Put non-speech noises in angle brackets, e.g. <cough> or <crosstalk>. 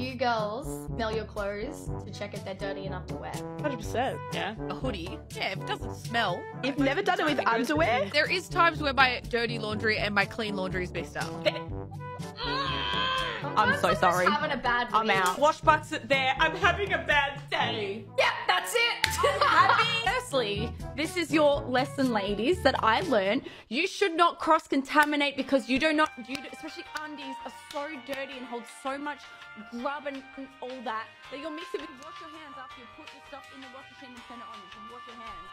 You girls smell your clothes to check if they're dirty enough to wear. 100%. Yeah. A hoodie. Yeah, if it doesn't smell. You've never done it with underwear? There is times where my dirty laundry and my clean laundry is mixed up. <laughs> I'm so sorry. Just having a bad week. I'm out. Wash bucket there. I'm having a bad day. Yeah, that's it. Firstly, this is your lesson, ladies, that I learned. You should not cross contaminate because you do not, you, especially undies, are so dirty and hold so much grub and all that that you'll mix it with. Wash your hands after you put your stuff in the wash machine and turn it on. You should wash your hands.